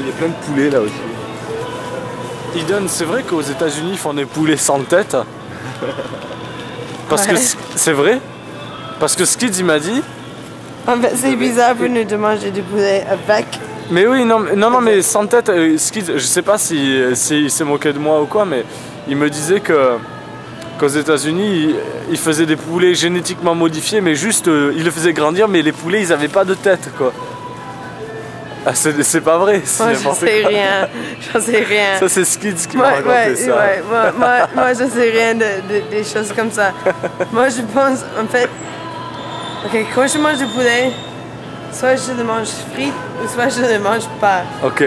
Il y a plein de poulets là aussi. Eden, c'est vrai qu'aux États-Unis ils font des poulets sans tête. Parce que Ouais. c'est vrai. Parce que Skids il m'a dit. En fait, c'est bizarre pour nous de manger du poulet avec. Mais oui, non, non, non, mais sans tête, euh, Skids, je sais pas si, si il s'est moqué de moi ou quoi, mais il me disait que qu'aux États-Unis, il, il faisait des poulets génétiquement modifiés, mais juste, euh, il les faisait grandir, mais les poulets, ils avaient pas de tête, quoi. Ah, c'est pas vrai, c'est Moi, je sais quoi. rien. Je sais rien. Ça, c'est Skids qui m'a raconté ouais, ça. ouais. Moi, moi, moi, je sais rien de, de- des choses comme ça. moi, je pense, en fait, ok, quand je mange du poulet, soit je le mange frit, ou soit je le mange pas. Ok.